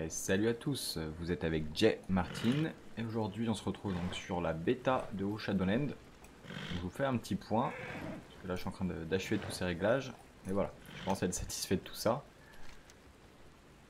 Et salut à tous, vous êtes avec Jay Martin et aujourd'hui on se retrouve donc sur la bêta de Shadowland. Je vous fais un petit point, parce que là je suis en train d'achever tous ces réglages, et voilà, je pense être satisfait de tout ça.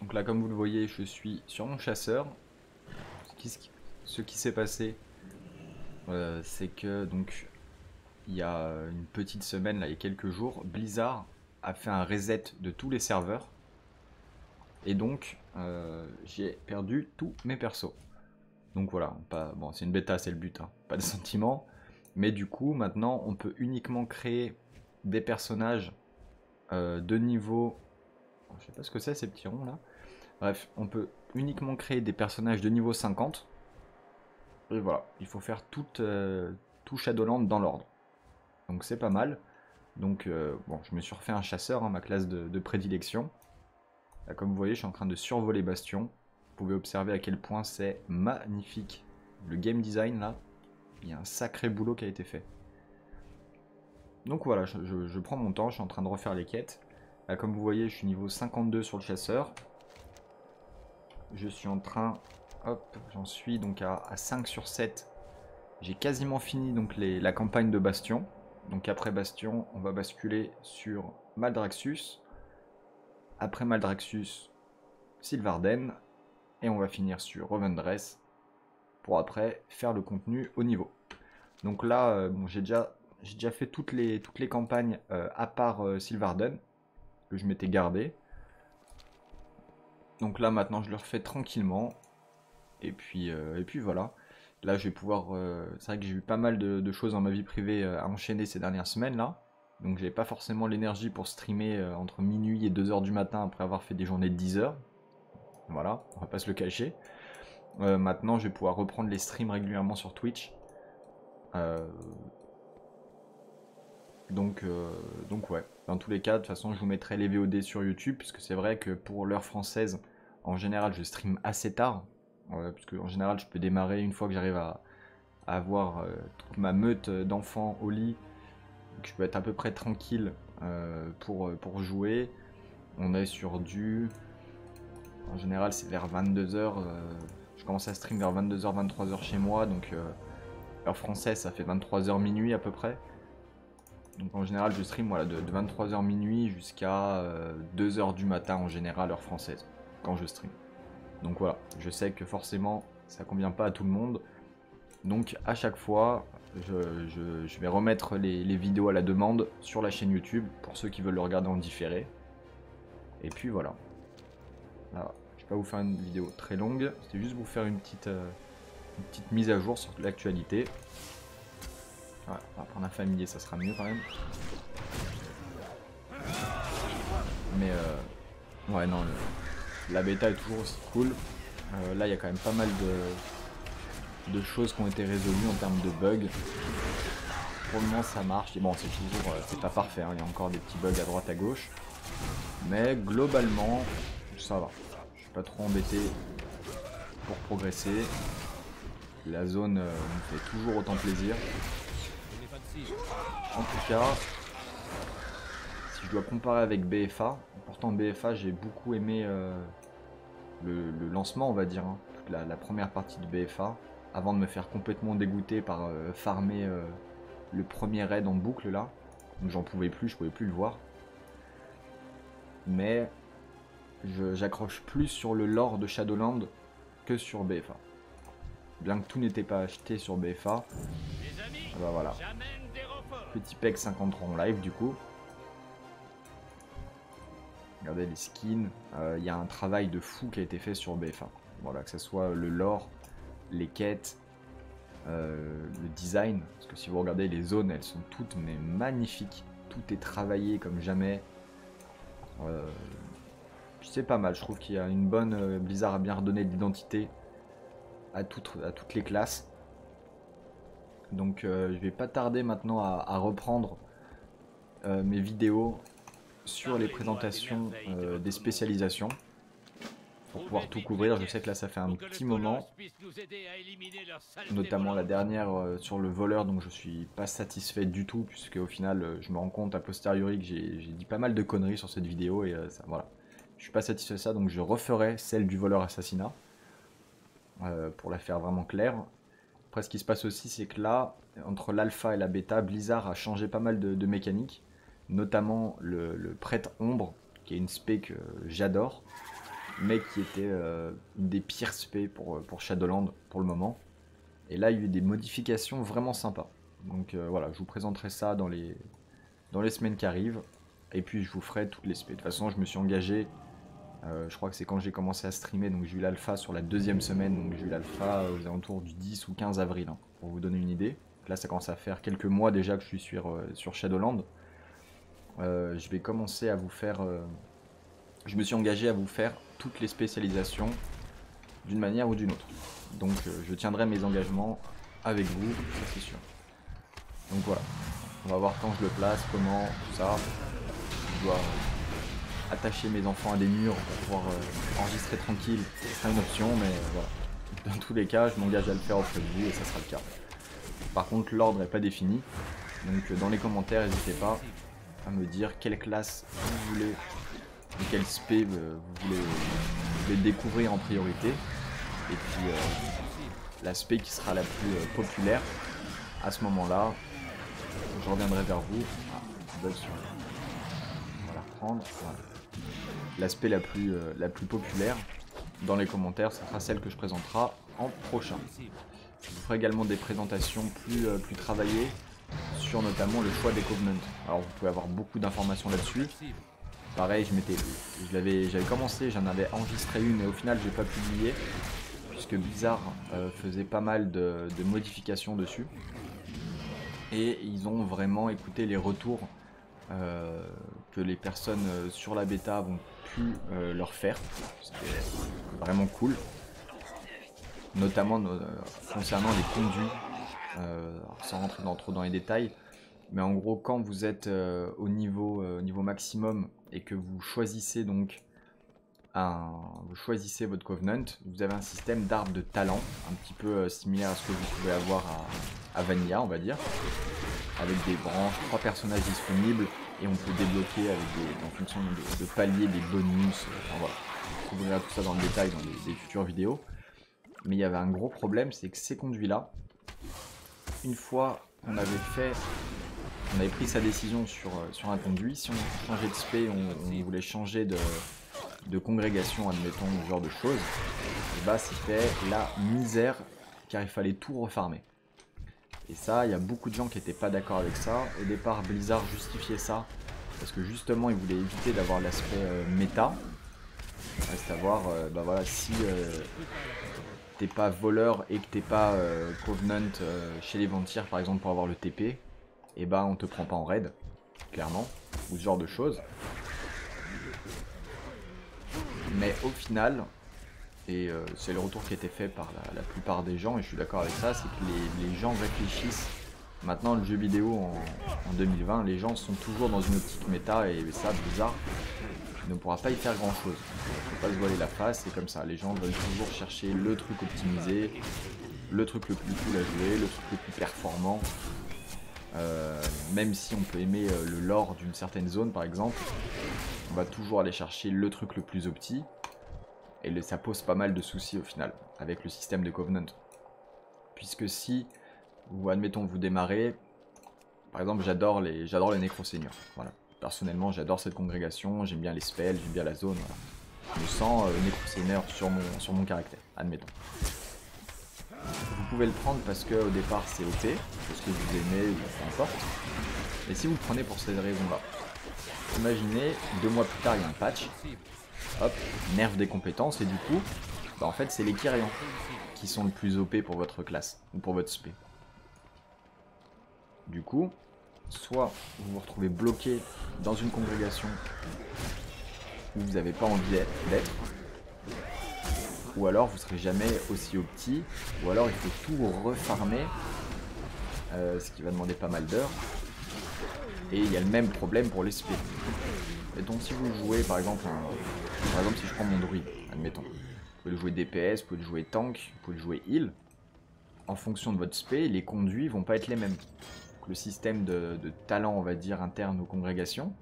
Donc là comme vous le voyez je suis sur mon chasseur. Ce qui, s'est passé euh, c'est que donc il y a une petite semaine, il y a quelques jours, Blizzard a fait un reset de tous les serveurs et donc, euh, j'ai perdu tous mes persos. Donc voilà, pas, bon, c'est une bêta, c'est le but, hein, pas de sentiments. Mais du coup, maintenant, on peut uniquement créer des personnages euh, de niveau... Je sais pas ce que c'est ces petits ronds là. Bref, on peut uniquement créer des personnages de niveau 50. Et voilà, il faut faire tout, euh, tout Shadowland dans l'ordre. Donc c'est pas mal. Donc bon, je me suis refait un chasseur, hein, ma classe de prédilection comme vous voyez, je suis en train de survoler Bastion. Vous pouvez observer à quel point c'est magnifique. Le game design, là, il y a un sacré boulot qui a été fait. Donc voilà, je, prends mon temps, je suis en train de refaire les quêtes. comme vous voyez, je suis niveau 52 sur le chasseur. Je suis en train... Hop, j'en suis donc à, 5 sur 7. J'ai quasiment fini donc la campagne de Bastion. Donc après Bastion, on va basculer sur Maldraxxus. Après Maldraxxus, Sylvarden. Et on va finir sur Revendreth pour après faire le contenu au niveau. Donc là, euh, j'ai déjà, fait toutes les, campagnes euh, à part euh, Sylvarden que je m'étais gardé. Donc là maintenant je le refais tranquillement. Et puis, et puis voilà. Là je vais pouvoir... c'est vrai que j'ai eu pas mal de, de, choses dans ma vie privée à enchaîner ces dernières semaines là. Donc j'avais pas forcément l'énergie pour streamer euh, entre minuit et 2h du matin après avoir fait des journées de 10 heures. Voilà, on va pas se le cacher. Euh, maintenant je vais pouvoir reprendre les streams régulièrement sur Twitch. Euh, donc, donc ouais, dans tous les cas, de toute façon je vous mettrai les VOD sur YouTube, puisque c'est vrai que pour l'heure française, en général je stream assez tard. puisque en général je peux démarrer une fois que j'arrive à, à, avoir toute ma meute d'enfants au lit je peux être à peu près tranquille euh, pour, euh, pour jouer. On est sur du... En général, c'est vers 22h. Euh, je commence à stream vers 22h, 23h chez moi. Donc, heure française, ça fait 23h minuit à peu près. Donc, en général, je stream voilà, de, 23h minuit jusqu'à 2h du matin en général, heure française, quand je stream. Donc voilà, je sais que forcément, ça convient pas à tout le monde. Donc, à chaque fois, je, vais remettre les, vidéos à la demande sur la chaîne YouTube pour ceux qui veulent le regarder en différé. Et puis voilà. je vais pas vous faire une vidéo très longue, c'était juste vous faire une petite, euh, petite mise à jour sur l'actualité. on va prendre un familier, ça sera mieux quand même. Mais euh, ouais non, la bêta est toujours aussi cool. Euh, là il y a quand même pas mal de, de choses qui ont été résolues en termes de bugs. Pour le ça marche, et bon c'est toujours, euh, c'est pas parfait, hein. il y a encore des petits bugs à droite à gauche. Mais globalement, ça va. Je suis pas trop embêté pour progresser. La zone euh, me fait toujours autant plaisir. En tout cas, si je dois comparer avec BFA, pourtant BFA j'ai beaucoup aimé euh, le, lancement on va dire, hein. la, première partie de BFA avant de me faire complètement dégoûter par euh, farmer euh, le premier raid en boucle là. Donc j'en pouvais plus, je pouvais plus le voir. Mais j'accroche plus sur le lore de Shadowland que sur BFA. Bien que tout n'était pas acheté sur BFA. Ah bah voilà. Petit PEC 53 en live du coup. Regardez les skins. Euh, il y a un travail de fou qui a été fait sur BFA. Voilà, que ce soit le lore, les quêtes, euh, le design. Parce que si vous regardez les zones, elles sont toutes magnifiques. Tout est travaillé comme jamais. Euh, c'est pas mal. Je trouve qu'il y a une bonne... Euh, Blizzard a bien redonné de l'identité à à toutes les classes. Donc je vais pas tarder maintenant à reprendre mes vidéos sur les présentations des spécialisations pour pouvoir tout couvrir. Je sais que là ça fait un petit moment, notamment la dernière euh, sur le voleur, donc je suis pas satisfait du tout, puisque au final euh, je me rends compte a posteriori que j'ai dit pas mal de conneries sur cette vidéo et euh, ça, voilà. suis pas satisfait de ça, donc je referai celle du voleur assassinat. Pour la faire vraiment claire. Après, ce qui se passe aussi, c'est que là, entre l'alpha et la bêta, Blizzard a changé pas mal de, mécaniques, notamment le, prêtre ombre, qui est une spé que j'adore, mais qui était euh, une des pires spé pour, pour Shadowland pour le moment. Et là, il y a eu des modifications vraiment sympas. Donc euh, voilà, je vous présenterai ça dans les, dans les semaines qui arrivent. Et puis je vous ferai toutes les spé. De toute façon, je me suis engagé euh, je crois que c'est quand j'ai commencé à streamer, donc j'ai eu l'alpha sur la deuxième semaine, donc j'ai eu l'alpha aux alentours du 10 ou 15 avril, hein, pour vous donner une idée. Là, ça commence à faire quelques mois déjà que je suis sur, euh, sur Shadowland. Euh, je vais commencer à vous faire... je me suis engagé à vous faire toutes les spécialisations d'une manière ou d'une autre. Donc je tiendrai mes engagements avec vous, ça c'est sûr. Donc voilà, on va voir quand je le place, comment, tout ça. Je dois attacher mes enfants à des murs pour pouvoir euh, enregistrer tranquille, ce sera une option, mais euh, voilà. Dans tous les cas, je m'engage à le faire auprès de vous et ça sera le cas. Par contre, l'ordre n'est pas défini, donc euh, dans les commentaires, n'hésitez pas à me dire quelle classe vous voulez, quel spé vous voulez, découvrir en priorité, et puis l'aspect qui sera la plus populaire à ce moment-là, je reviendrai vers vous. Ah, on va la reprendre. L'aspect la, plus, euh, la plus populaire dans les commentaires, ce sera celle que je présenterai en prochain. Je vous ferai également des présentations plus, euh, plus travaillées sur notamment le choix des Covenants. Alors vous pouvez avoir beaucoup d'informations là-dessus. Pareil, je m'étais, j'avais commencé, j'en avais enregistré une et au final j'ai pas publié puisque Blizzard euh, faisait pas mal de, modifications dessus et ils ont vraiment écouté les retours que les personnes sur la bêta vont euh, leur faire. C'était vraiment cool. Notamment euh, concernant les conduits. Euh, sans rentrer trop dans les détails. Mais en gros, quand vous êtes au niveau, niveau maximum et que vous choisissez donc un, vous choisissez votre Covenant, vous avez un système d'arbre de talent, un petit peu similaire à ce que vous pouvez avoir à, Vanilla, on va dire, avec des branches, trois personnages disponibles, et on peut débloquer avec des, en fonction de, paliers des bonus. Enfin, voilà. On verra tout ça dans le détail dans les, futures vidéos. Mais il y avait un gros problème, c'est que ces conduits-là, une fois on avait fait, on avait pris sa décision sur, euh, sur un conduit, si on changeait de spé, on, voulait changer de, congrégation, admettons, ce genre de choses, et bah c'était la misère car il fallait tout refarmer. Et ça, il y a beaucoup de gens qui n'étaient pas d'accord avec ça. Au départ, Blizzard justifiait ça parce que justement, ils voulaient éviter d'avoir l'aspect euh, méta. À savoir, euh, bah voilà, si t'es pas voleur et que t'es pas Covenant chez les Ventirs, par exemple, pour avoir le TP, eh bah on te prend pas en raid, clairement, ou ce genre de choses. Mais au final, et euh, c'est le retour qui a été fait par la, plupart des gens, et je suis d'accord avec ça, c'est que les, gens réfléchissent. Maintenant, le jeu vidéo en, 2020, les gens sont toujours dans une optique méta, et ça, bizarre, ne pourra pas y faire grand chose. Il faut pas se voiler la face, c'est comme ça. Les gens veulent toujours chercher le truc optimisé, le truc le plus cool à jouer, le truc le plus performant. Euh, même si on peut aimer euh, le lore d'une certaine zone par exemple, on va toujours aller chercher le truc le plus opti. Et ça pose pas mal de soucis au final, avec le système de Covenant. Puisque si, ou admettons, vous démarrez, par exemple, j'adore les, les Nécro-Seigneurs. Voilà. Personnellement, j'adore cette congrégation, j'aime bien les spells, j'aime bien la zone. Je me sens euh, Nécro-Seigneur sur mon, sur mon caractère, admettons. Vous pouvez le prendre parce que au départ c'est OP, parce que vous aimez ou peu importe. Et si vous le prenez pour ces raisons-là, imaginez, deux mois plus tard il y a un patch, hop, nerf des compétences, et du coup, bah en fait c'est les Kyrians qui sont le plus OP pour votre classe, ou pour votre spé. Du coup, soit vous vous retrouvez bloqué dans une congrégation où vous n'avez pas envie d'être, ou alors vous serez jamais aussi opti, ou alors il faut tout refarmer, euh, ce qui va demander pas mal d'heures. Et il y a le même problème pour les spé. Et donc si vous jouez par exemple par exemple si je prends mon druide, admettons, vous pouvez le jouer DPS, vous pouvez le jouer tank, vous pouvez le jouer heal, en fonction de votre spé, les conduits vont pas être les mêmes. le système de, talent on va dire interne aux congrégations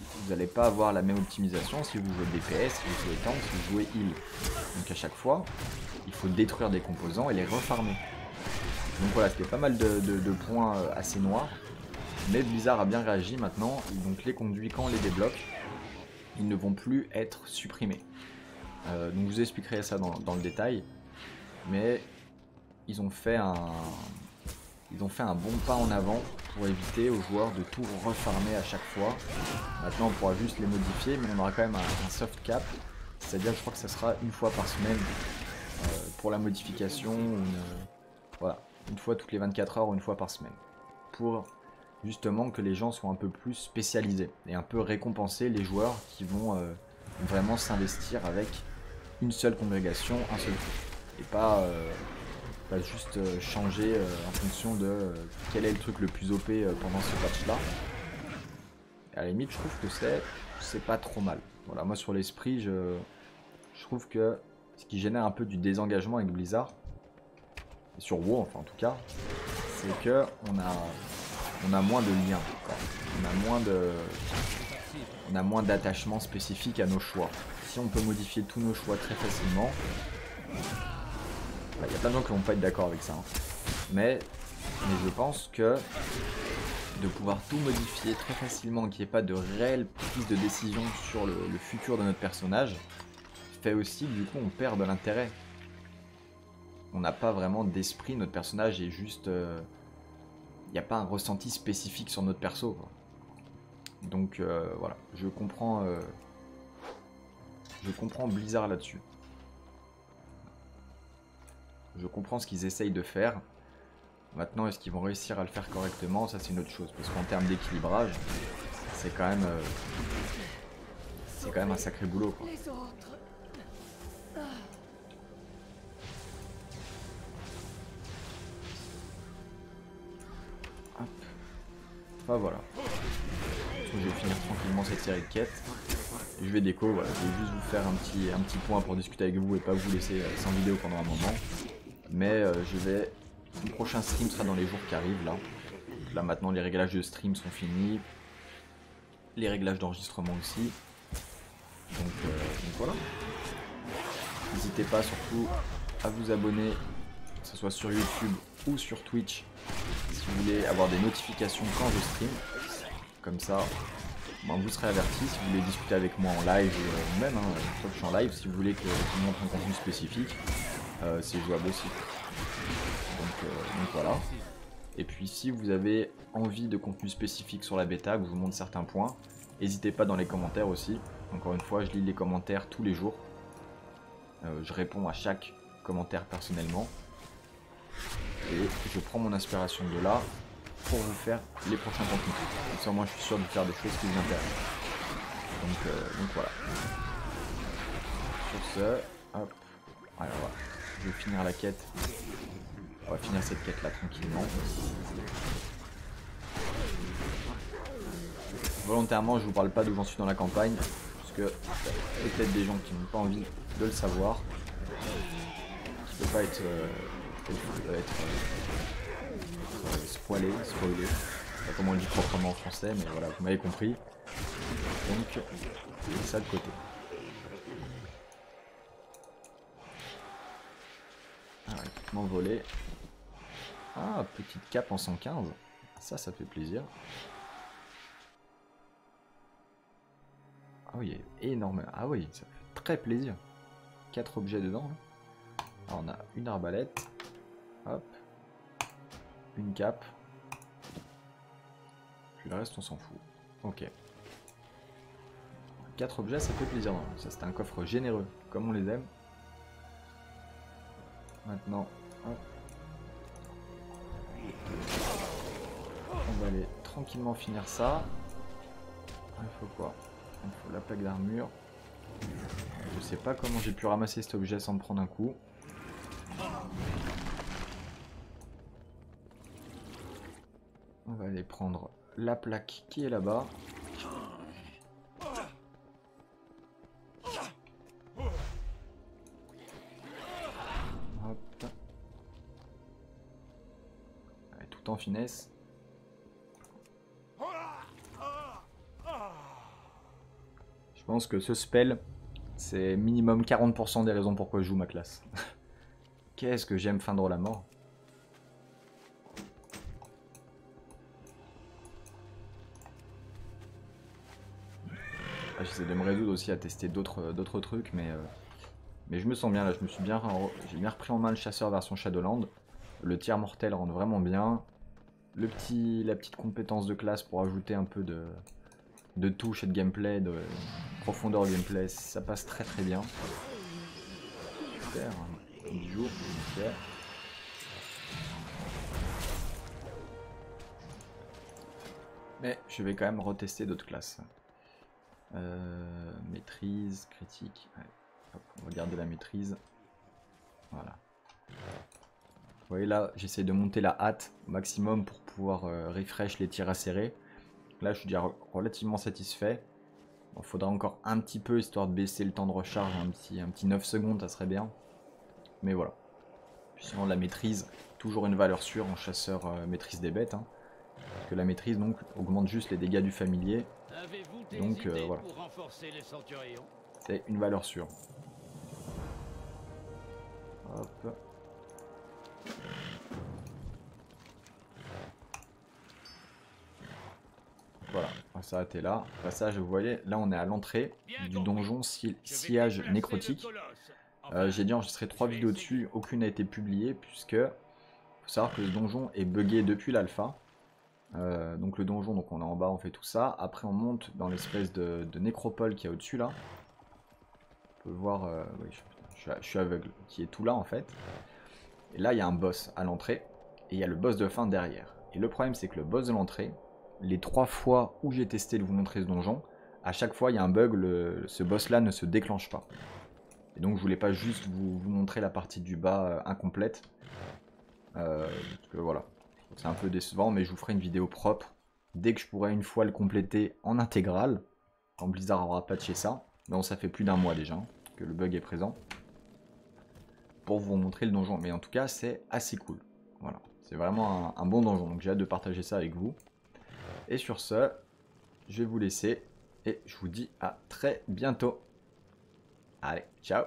vous n'allez pas avoir la même optimisation si vous jouez DPS, si vous jouez tank, si vous jouez heal. Donc à chaque fois, il faut détruire des composants et les refarmer. Donc voilà, c'était pas mal de, points euh, assez noirs. Mais Blizzard a bien réagi maintenant, donc les conduits quand on les débloque, ils ne vont plus être supprimés. Euh, donc je vous expliquerai ça dans, dans, le détail. Mais ils ont fait un, ils ont fait un bon pas en avant pour éviter aux joueurs de tout refarmer à chaque fois. Maintenant on pourra juste les modifier mais on aura quand même un, soft cap. C'est-à-dire je crois que ça sera une fois par semaine euh, pour la modification. Une, voilà, une fois toutes les 24 heures ou une fois par semaine. Pour justement que les gens soient un peu plus spécialisés et un peu récompenser les joueurs qui vont euh, vraiment s'investir avec une seule congrégation, un seul truc. Et pas... Euh, juste euh, changer euh, en fonction de euh, quel est le truc le plus OP pendant ce patch là. à la limite je trouve que c'est c'est pas trop mal. Voilà, moi sur l'esprit je, je trouve que ce qui génère un peu du désengagement avec Blizzard, et sur WoW enfin en tout cas, c'est que on a, on a moins de liens, on a moins de, on a moins d'attachement spécifique à nos choix. Si on peut modifier tous nos choix très facilement, il y a plein de gens qui vont pas être d'accord avec ça. Hein. Mais, mais je pense que de pouvoir tout modifier très facilement, qu'il n'y ait pas de réelle prise de décision sur le, futur de notre personnage, fait aussi que du coup on perd de l'intérêt. On n'a pas vraiment d'esprit, notre personnage est juste... Euh, il n'y a pas un ressenti spécifique sur notre perso. Donc euh, voilà, je comprends... Euh, je comprends Blizzard là-dessus. Je comprends ce qu'ils essayent de faire. Maintenant, est-ce qu'ils vont réussir à le faire correctement? Ça, c'est une autre chose. Parce qu'en termes d'équilibrage, c'est quand même... Euh, c'est quand même un sacré boulot, quoi. Hop. Enfin, voilà. Je vais finir tranquillement cette série de quêtes. je vais déco, voilà. Je vais juste vous faire un petit, un petit point pour discuter avec vous et pas vous laisser euh, sans vidéo pendant un moment. Mais euh, je vais... Le prochain stream sera dans les jours qui arrivent là. Là maintenant les réglages de stream sont finis. Les réglages d'enregistrement aussi. Donc, euh, donc voilà. N'hésitez pas surtout à vous abonner, que ce soit sur YouTube ou sur Twitch, si vous voulez avoir des notifications quand je stream. Comme ça, vous serez averti si vous voulez discuter avec moi en live, ou même, hein, je suis en live, si vous voulez que je vous montre un contenu spécifique. Euh, c'est jouable aussi. Euh, donc, voilà. Et puis si vous avez envie de contenu spécifique sur la bêta, que je vous montre certains points, n'hésitez pas dans les commentaires aussi. Encore une fois, je lis les commentaires tous les jours. Euh, je réponds à chaque commentaire personnellement. Et je prends mon inspiration de là pour vous faire les prochains contenus. Comme ça, moi, je suis sûr de faire des choses qui vous intéressent. Donc, donc voilà. Sur ce, hop. Alors voilà je vais finir la quête. On va finir cette quête là tranquillement. Volontairement, je vous parle pas d'où j'en suis dans la campagne, parce que peut-être des gens qui n'ont pas envie de le savoir, qui ne pas être, euh, être, euh, spoilé, pas comment on le dit proprement en français, mais voilà, vous m'avez compris. Donc, ça de côté. M'envoler. Ah, petite cape en 115. Ça, ça fait plaisir. Ah oui, énorme. Ah oui, ça fait très plaisir. Quatre objets dedans. Alors, on a une arbalète. Hop. Une cape. Puis le reste, on s'en fout. Ok. Quatre objets, ça fait plaisir. Ça, c'était un coffre généreux, comme on les aime. Maintenant, on va aller tranquillement finir ça. Il faut quoi? Il faut la plaque d'armure. Je sais pas comment j'ai pu ramasser cet objet sans me prendre un coup. On va aller prendre la plaque qui est là-bas. Finesse. pense que ce spell, c'est minimum 40% des raisons pourquoi je joue ma classe. Qu'est-ce que j'aime feindre la mort. Ah, j'essaie de me résoudre aussi à tester d'autres trucs, mais, euh, mais je me sens bien là. Je me suis bien, bien repris en main le chasseur version Shadowland. Le tiers mortel rentre vraiment bien. La petite compétence de classe pour ajouter un peu de, touche et de gameplay, de profondeur de gameplay, ça passe très très bien. Super, bijou, super. Mais je vais quand même retester d'autres classes. Euh, maîtrise, critique. on va garder la maîtrise. Voilà. Vous voyez là, j'essaie de monter la hâte au maximum pour pouvoir euh, refresh les tirs acérés. Là, je suis déjà relativement satisfait. Il faudra encore un petit peu, histoire de baisser le temps de recharge, un petit, un petit 9 secondes, ça serait bien. Mais voilà. sinon, la maîtrise, toujours une valeur sûre en chasseur euh, maîtrise des bêtes. Hein. que la maîtrise, donc, augmente juste les dégâts du familier. Donc, euh, voilà. C'est une valeur sûre. Hop. Va s'arrêter là. Passage, vous voyez, là on est à l'entrée du donjon sillage nécrotique. Euh, j'ai dit enregistrer trois vidéos dessus, aucune n'a été publiée puisque faut savoir que le donjon est buggé depuis l'alpha. Euh, donc le donjon, donc on est en bas, on fait tout ça. Après on monte dans l'espèce de, nécropole qui est au-dessus là. On peut voir, euh, oui, je, je, suis aveugle, qui est tout là en fait. Et là il y a un boss à l'entrée et il y a le boss de fin derrière. Et le problème c'est que le boss de l'entrée, les trois fois où j'ai testé de vous montrer ce donjon, à chaque fois il y a un bug, ce boss là ne se déclenche pas. Et donc je voulais pas juste vous, montrer la partie du bas euh, incomplète. Euh, parce que voilà, c'est un peu décevant, mais je vous ferai une vidéo propre dès que je pourrai une fois le compléter en intégrale. Quand Blizzard aura patché ça. bon, ça fait plus d'un mois déjà hein, que le bug est présent. Pour vous montrer le donjon. Mais en tout cas, c'est assez cool. Voilà, c'est vraiment un bon donjon. Donc j'ai hâte de partager ça avec vous. Et sur ce, je vais vous laisser et je vous dis à très bientôt. Allez, ciao